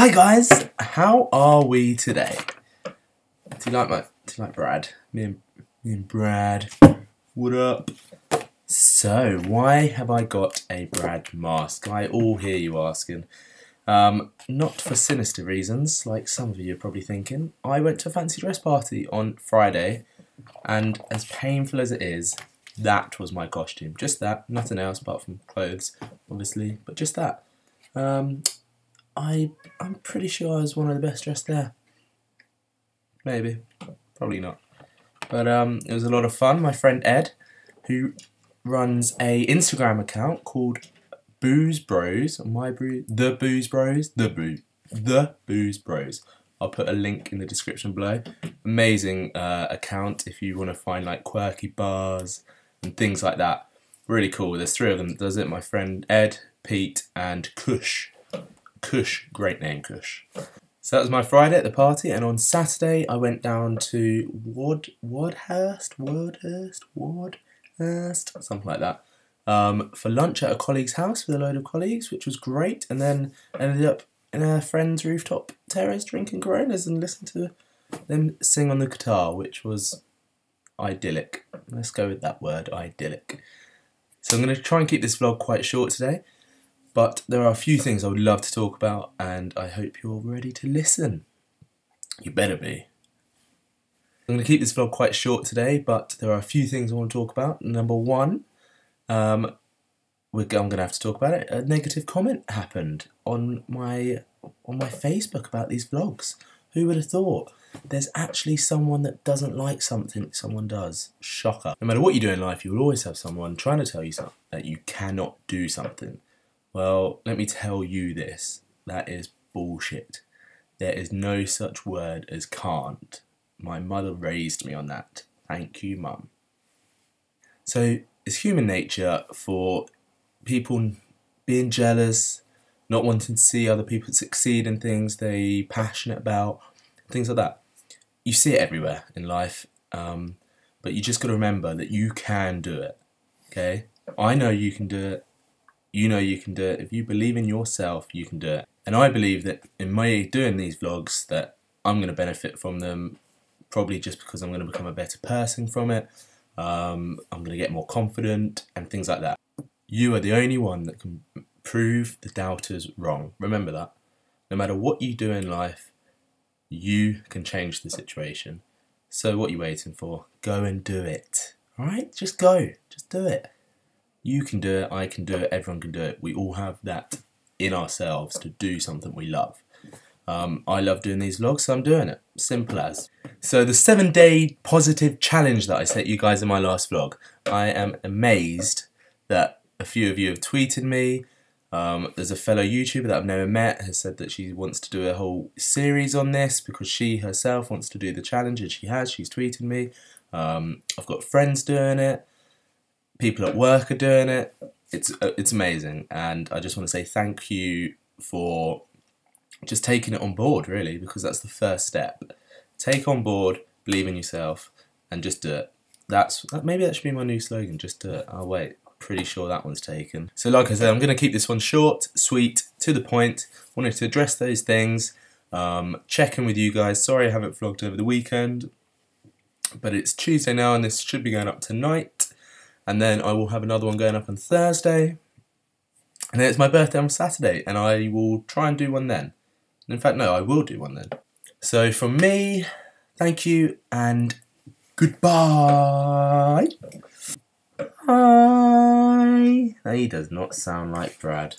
Hi guys, how are we today? Do you like my? Do you like Brad? Me and me and Brad. What up? So, why have I got a Brad mask? I all hear you asking. Um, not for sinister reasons, like some of you are probably thinking. I went to a fancy dress party on Friday, and as painful as it is, that was my costume. Just that, nothing else apart from clothes, obviously, but just that. Um, I I'm pretty sure I was one of the best dressed there. Maybe, probably not. But um, it was a lot of fun. My friend Ed, who runs a Instagram account called Booze Bros, my brew, the Booze Bros, the Boo, the Booze Bros. I'll put a link in the description below. Amazing uh, account if you want to find like quirky bars and things like that. Really cool. There's three of them does it. My friend Ed, Pete, and Kush. Kush, great name, Kush. So that was my Friday at the party, and on Saturday I went down to Ward Wardhurst, Wardhurst, Wardhurst, something like that, um, for lunch at a colleague's house with a load of colleagues, which was great. And then ended up in a friend's rooftop terrace drinking Coronas and listening to them sing on the guitar, which was idyllic. Let's go with that word, idyllic. So I'm going to try and keep this vlog quite short today. But there are a few things I would love to talk about, and I hope you're ready to listen. You better be. I'm going to keep this vlog quite short today, but there are a few things I want to talk about. Number one, um, I'm going to have to talk about it. A negative comment happened on my on my Facebook about these vlogs. Who would have thought? There's actually someone that doesn't like something someone does. Shocker. No matter what you do in life, you will always have someone trying to tell you something that you cannot do something. Well, let me tell you this that is bullshit. There is no such word as can't. My mother raised me on that. Thank you, mum. So, it's human nature for people being jealous, not wanting to see other people succeed in things they're passionate about, things like that. You see it everywhere in life, um, but you just got to remember that you can do it. Okay? I know you can do it you know you can do it. If you believe in yourself, you can do it. And I believe that in my doing these vlogs that I'm going to benefit from them probably just because I'm going to become a better person from it. Um, I'm going to get more confident and things like that. You are the only one that can prove the doubters wrong. Remember that. No matter what you do in life, you can change the situation. So what are you waiting for? Go and do it. Alright? Just go. Just do it. You can do it, I can do it, everyone can do it. We all have that in ourselves to do something we love. Um, I love doing these vlogs, so I'm doing it. Simple as. So the seven day positive challenge that I set you guys in my last vlog, I am amazed that a few of you have tweeted me. Um, there's a fellow YouTuber that I've never met has said that she wants to do a whole series on this because she herself wants to do the challenge and she has, she's tweeted me. Um, I've got friends doing it people at work are doing it. It's uh, it's amazing, and I just want to say thank you for just taking it on board, really, because that's the first step. Take on board, believe in yourself, and just do it. That's that, maybe that should be my new slogan. Just do it. Oh wait, pretty sure that one's taken. So like I said, I'm going to keep this one short, sweet, to the point. Wanted to address those things. Um, check in with you guys. Sorry I haven't vlogged over the weekend, but it's Tuesday now, and this should be going up tonight and then I will have another one going up on Thursday. And then it's my birthday on Saturday, and I will try and do one then. In fact, no, I will do one then. So from me, thank you and goodbye. Bye. He does not sound like Brad.